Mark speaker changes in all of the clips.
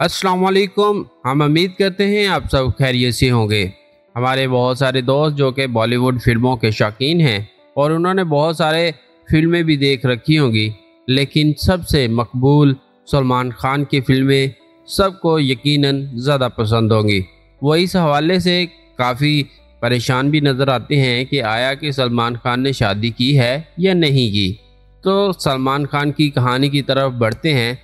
Speaker 1: अस्सलाम वालेकुम हम उम्मीद करते हैं आप सब खैरियत से होंगे। हमारे बहुत सारे दोस्त जो कि बॉलीवुड फ़िल्मों के शौकीन हैं और उन्होंने बहुत सारे फ़िल्में भी देख रखी होंगी। लेकिन सबसे मकबूल सलमान खान की फ़िल्में सबको यकीनन ज़्यादा पसंद होंगी। वो इस हवाले से काफ़ी परेशान भी नज़र आते हैं कि आया कि सलमान खान ने शादी की है या नहीं की। तो सलमान खान की कहानी की तरफ़ बढ़ते हैं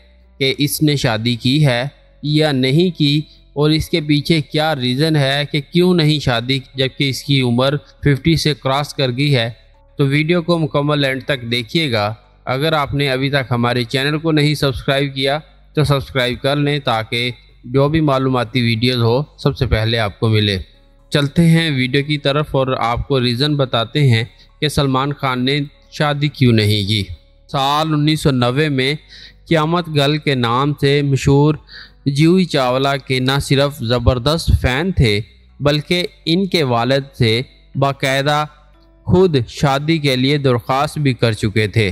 Speaker 1: कि इसने शादी की है या नहीं की? और इसके पीछे क्या रीज़न है कि क्यों नहीं शादी, जबकि इसकी उम्र 50 से क्रॉस कर गई है? तो वीडियो को मुकम्मल एंड तक देखिएगा। अगर आपने अभी तक हमारे चैनल को नहीं सब्सक्राइब किया तो सब्सक्राइब कर लें ताकि जो भी मालूमती वीडियोज़ हो, सबसे पहले आपको मिले। चलते हैं वीडियो की तरफ़ और आपको रीज़न बताते हैं कि सलमान खान ने शादी क्यों नहीं की। साल 1990 में क्यामत गल के नाम से मशहूर जूही चावला के न सिर्फ़ ज़बरदस्त फ़ैन थे, बल्कि इनके वालद से बाकायदा खुद शादी के लिए दरख्वास्त भी कर चुके थे।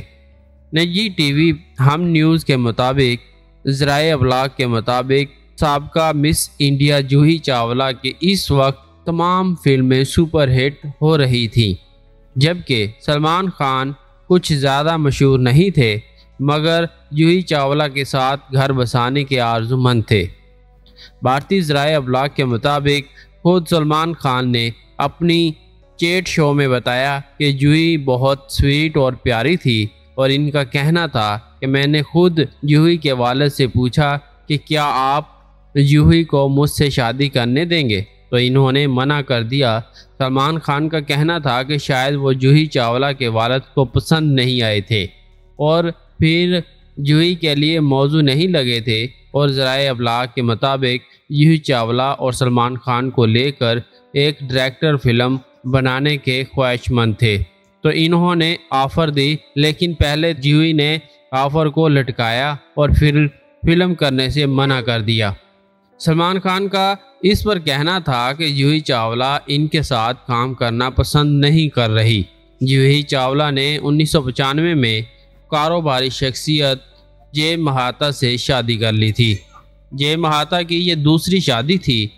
Speaker 1: निजी टीवी, हम न्यूज़ के मुताबिक, ज़राए अबलाग के मुताबिक, सबका मिस इंडिया जूही चावला के इस वक्त तमाम फ़िल्में सुपर हिट हो रही थीं, जबकि सलमान खान कुछ ज़्यादा मशहूर नहीं थे मगर जूही चावला के साथ घर बसाने के आर्जुमंद थे। भारतीय ज़राए अबलाग के मुताबिक खुद सलमान खान ने अपनी चेट शो में बताया कि जूही बहुत स्वीट और प्यारी थी और इनका कहना था कि मैंने खुद जूही के वालद से पूछा कि क्या आप जूही को मुझसे शादी करने देंगे? तो इन्होंने मना कर दिया। सलमान खान का कहना था कि शायद वो जूही चावला के वालद को पसंद नहीं आए थे और फिर जूही के लिए मौजू नहीं लगे थे और ज़राए अबलाग के मुताबिक जूही चावला और सलमान खान को लेकर एक डायरेक्टर फ़िल्म बनाने के ख्वाहिशमंद थे। तो इन्होंने ऑफ़र दी, लेकिन पहले जूही ने ऑफ़र को लटकाया और फिर फ़िल्म करने से मना कर दिया। सलमान खान का इस पर कहना था कि जूही चावला इनके साथ काम करना पसंद नहीं कर रही। जूही चावला ने उन्नीस सौ पंचानवे में कारोबारी शख्सियत जे महाता से शादी कर ली थी। जे महाता की ये दूसरी शादी थी।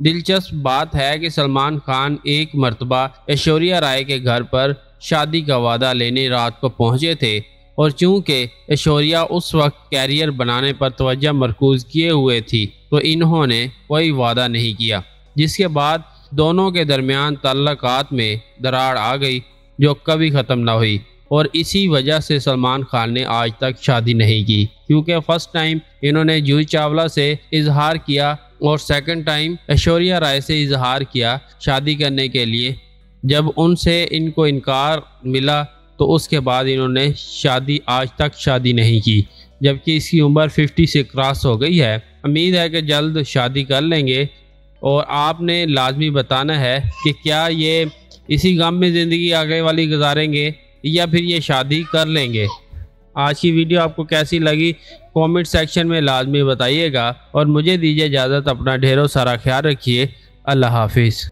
Speaker 1: दिलचस्प बात है कि सलमान खान एक मरतबा ऐश्वर्या राय के घर पर शादी का वादा लेने रात को पहुँचे थे और चूँकि ऐश्वर्या उस वक्त कैरियर बनाने पर तवज्जो मरकूज़ किए हुए थी तो इन्होंने कोई वादा नहीं किया, जिसके बाद दोनों के दरमियान तल्लक़ात में दरार आ गई, जो कभी ख़त्म ना हुई। और इसी वजह से सलमान खान ने आज तक शादी नहीं की, क्योंकि फ़र्स्ट टाइम इन्होंने जूही चावला से इजहार किया और सेकंड टाइम ऐश्वर्या राय से इजहार किया शादी करने के लिए। जब उनसे इनको इनकार मिला तो उसके बाद इन्होंने शादी, आज तक शादी नहीं की, जबकि इसकी उम्र 50 से क्रॉस हो गई है। उम्मीद है कि जल्द शादी कर लेंगे। और आपने लाजमी बताना है कि क्या ये इसी गम में ज़िंदगी आगे वाली गुजारेंगे? या फिर ये शादी कर लेंगे। आज की वीडियो आपको कैसी लगी कमेंट सेक्शन में लाजमी बताइएगा और मुझे दीजिए इजाज़त, अपना ढेरों सारा ख्याल रखिए। अल्लाह हाफिज़।